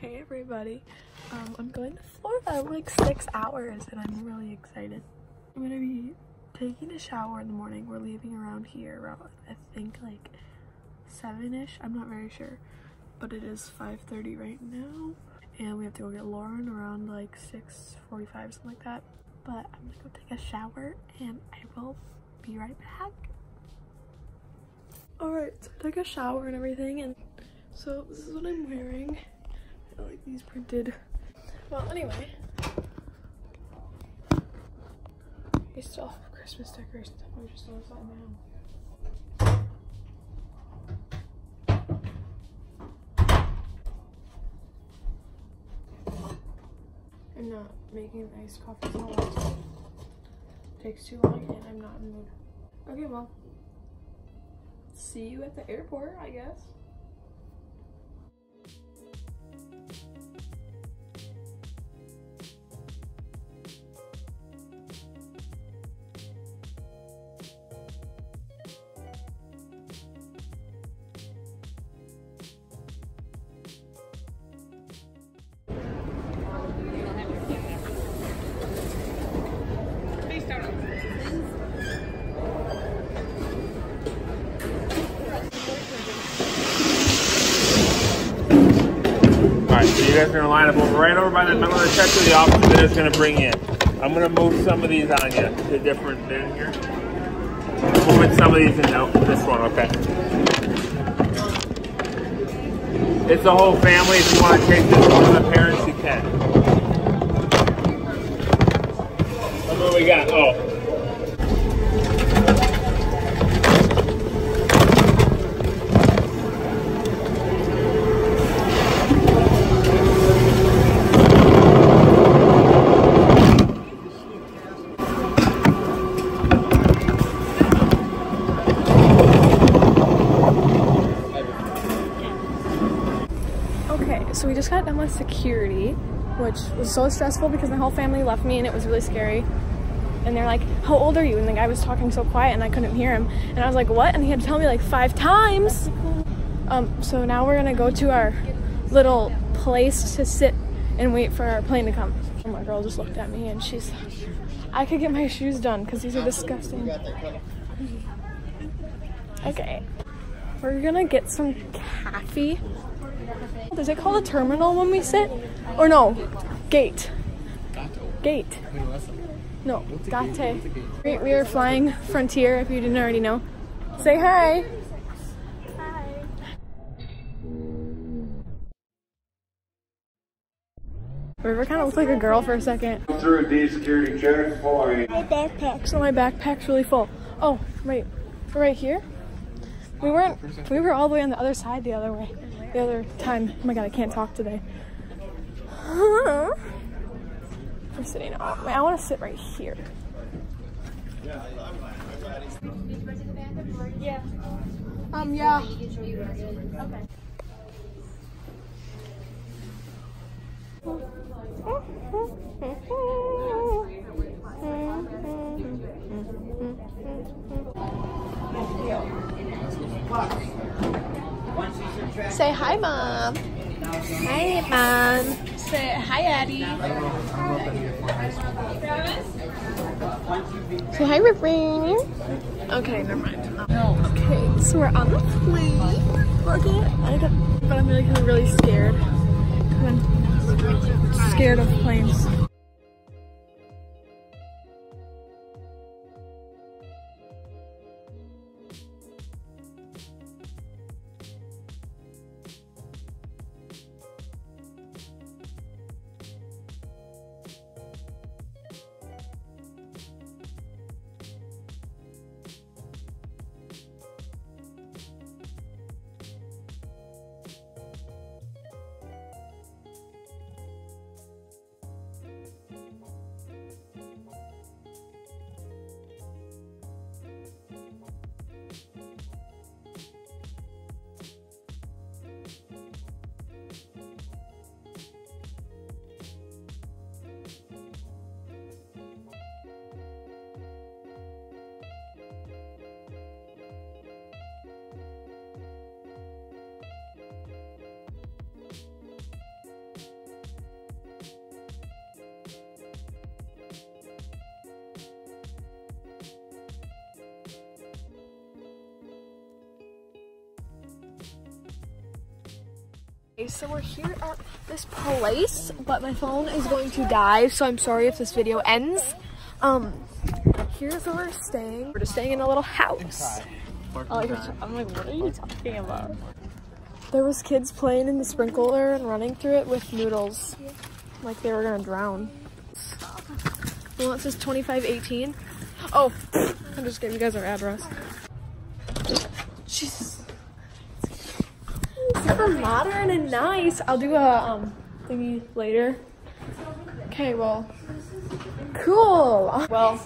Hey everybody, um, I'm going to Florida in like six hours and I'm really excited. I'm gonna be taking a shower in the morning. We're leaving around here around I think like 7ish, I'm not very sure. But it is 5.30 right now and we have to go get Lauren around like 6.45 something like that. But I'm gonna go take a shower and I will be right back. Alright, so I took a shower and everything and so this is what I'm wearing. I like these printed. Well, anyway. We still have Christmas decorations. I'm not making iced coffee so long. Takes too long and I'm not in the mood. Okay, well. See you at the airport, I guess. You guys are gonna line up over right over by the middle of the check to the office that is gonna bring in. I'm gonna move some of these on you to different bin here. Moving some of these in no, this one, okay. It's the whole family. If you want to take this one the parents, you can. What do we got? Oh. Got done with security, which was so stressful because my whole family left me and it was really scary. And they're like, how old are you? And the guy was talking so quiet and I couldn't hear him. And I was like, what? And he had to tell me like five times. Um, so now we're gonna go to our little place to sit and wait for our plane to come. And my girl just looked at me and she's, I could get my shoes done because these are disgusting. Okay. We're gonna get some coffee. Does it call a terminal when we sit? Or no, gate. Gate. No, gate. We, we are flying Frontier, if you didn't already know. Say hi. Hi. River kind of looked like a girl for a second. Through the security check for My backpack. So my backpack's really full. Oh, right. Right here? We weren't, we were all the way on the other side the other way. The other time. Oh my god, I can't talk today. We're sitting, oh, I want to sit right here. Yeah. Um, yeah. Okay. Say hi, mom. Hi, mom. Say hi, Addie. Say hi, River. Okay, never mind. Okay, so we're on the plane. Look at I got, but I'm really, really scared. I'm scared of planes. So we're here at this place, but my phone is going to die, so I'm sorry if this video ends. Um, here's where we're staying. We're just staying in a little house. Oh, I'm like, what are you talking about? There was kids playing in the sprinkler and running through it with noodles, like they were gonna drown. Well, it says 2518. Oh, I'm just gave you guys our address. Jesus. Super modern and nice. I'll do a um thingy later. Okay, well, cool. Well,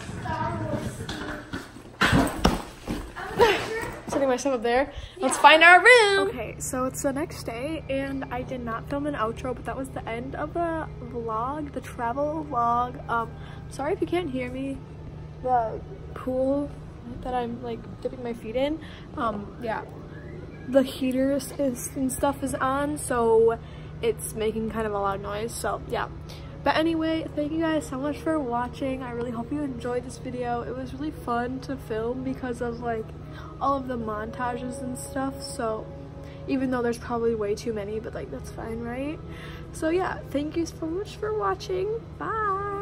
setting myself up there. Let's find our room. Okay, so it's the next day, and I did not film an outro, but that was the end of the vlog, the travel vlog. Um, sorry if you can't hear me. The pool that I'm like dipping my feet in. Um, yeah, the heater is, and stuff is on, so it's making kind of a loud noise. So yeah. But anyway, thank you guys so much for watching. I really hope you enjoyed this video. It was really fun to film because of like all of the montages and stuff. So even though there's probably way too many, but like that's fine, right? So yeah, thank you so much for watching. Bye.